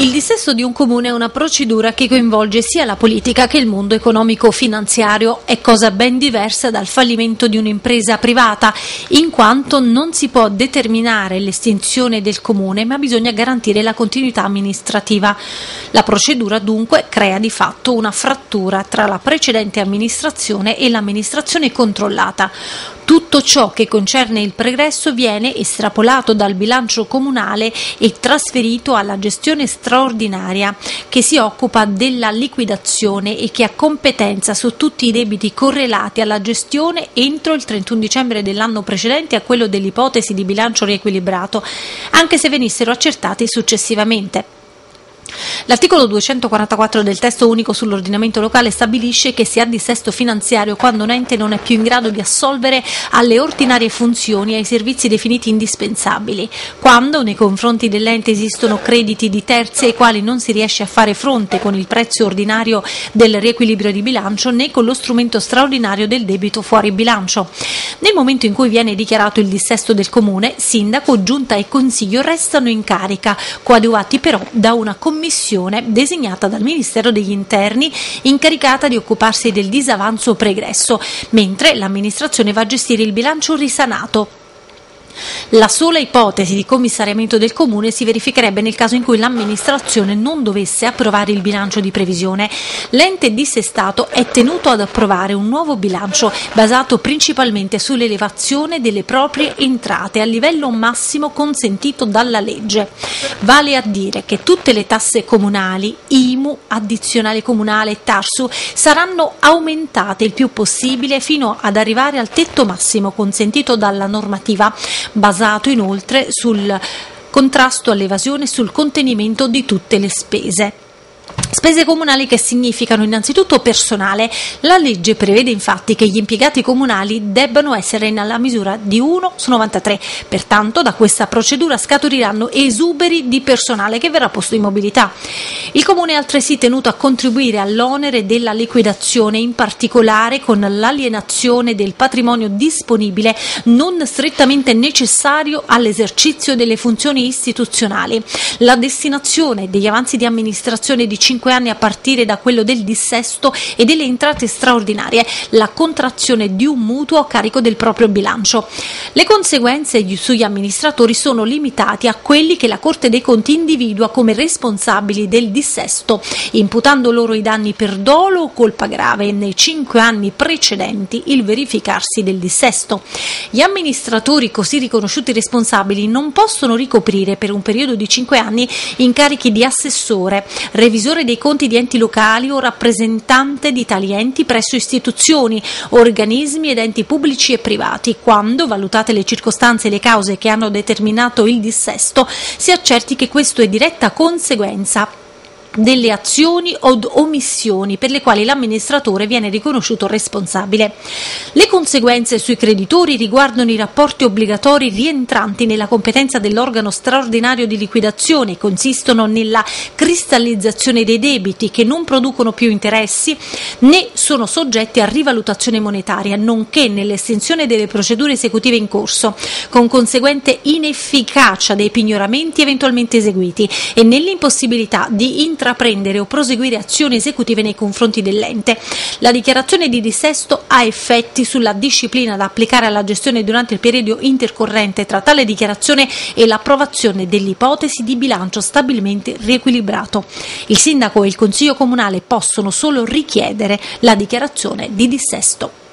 Il dissesto di un comune è una procedura che coinvolge sia la politica che il mondo economico-finanziario. È cosa ben diversa dal fallimento di un'impresa privata, in quanto non si può determinare l'estinzione del comune, ma bisogna garantire la continuità amministrativa. La procedura dunque crea di fatto una frattura tra la precedente amministrazione e l'amministrazione controllata. Tutto ciò che concerne il pregresso viene estrapolato dal bilancio comunale e trasferito alla gestione straordinaria che si occupa della liquidazione e che ha competenza su tutti i debiti correlati alla gestione entro il 31 dicembre dell'anno precedente a quello dell'ipotesi di bilancio riequilibrato, anche se venissero accertati successivamente. L'articolo 244 del testo unico sull'ordinamento locale stabilisce che si ha dissesto finanziario quando un ente non è più in grado di assolvere alle ordinarie funzioni e ai servizi definiti indispensabili, quando nei confronti dell'ente esistono crediti di terzi ai quali non si riesce a fare fronte con il prezzo ordinario del riequilibrio di bilancio né con lo strumento straordinario del debito fuori bilancio. Nel momento in cui viene dichiarato il dissesto del comune, sindaco, giunta e consiglio restano in carica, coadiuvati però da una commissione commissione designata dal Ministero degli Interni incaricata di occuparsi del disavanzo pregresso, mentre l'amministrazione va a gestire il bilancio risanato. La sola ipotesi di commissariamento del comune si verificherebbe nel caso in cui l'amministrazione non dovesse approvare il bilancio di previsione. L'ente dissestato è tenuto ad approvare un nuovo bilancio basato principalmente sull'elevazione delle proprie entrate a livello massimo consentito dalla legge. Vale a dire che tutte le tasse comunali, IMU, addizionale comunale e TARSU saranno aumentate il più possibile fino ad arrivare al tetto massimo consentito dalla normativa basato inoltre sul contrasto all'evasione e sul contenimento di tutte le spese. Spese comunali che significano innanzitutto personale. La legge prevede infatti che gli impiegati comunali debbano essere nella misura di 1 su 93, pertanto da questa procedura scaturiranno esuberi di personale che verrà posto in mobilità. Il Comune è altresì tenuto a contribuire all'onere della liquidazione, in particolare con l'alienazione del patrimonio disponibile non strettamente necessario all'esercizio delle funzioni istituzionali, la destinazione degli avanzi di amministrazione di 5 5 anni a partire da quello del dissesto e delle entrate straordinarie, la contrazione di un mutuo a carico del proprio bilancio. Le conseguenze sugli amministratori sono limitati a quelli che la Corte dei Conti individua come responsabili del dissesto, imputando loro i danni per dolo o colpa grave nei cinque anni precedenti il verificarsi del dissesto. Gli amministratori così riconosciuti responsabili non possono ricoprire per un periodo di cinque anni incarichi di assessore, revisore dei conti di enti locali o rappresentante di tali enti presso istituzioni, organismi ed enti pubblici e privati, quando, valutate le circostanze e le cause che hanno determinato il dissesto, si accerti che questo è diretta conseguenza delle azioni o omissioni per le quali l'amministratore viene riconosciuto responsabile. Le conseguenze sui creditori riguardano i rapporti obbligatori rientranti nella competenza dell'organo straordinario di liquidazione, consistono nella cristallizzazione dei debiti che non producono più interessi né sono soggetti a rivalutazione monetaria, nonché nell'estensione delle procedure esecutive in corso, con conseguente inefficacia dei pignoramenti eventualmente eseguiti e nell'impossibilità di intervenire intraprendere o proseguire azioni esecutive nei confronti dell'ente. La dichiarazione di dissesto ha effetti sulla disciplina da applicare alla gestione durante il periodo intercorrente tra tale dichiarazione e l'approvazione dell'ipotesi di bilancio stabilmente riequilibrato. Il sindaco e il consiglio comunale possono solo richiedere la dichiarazione di dissesto.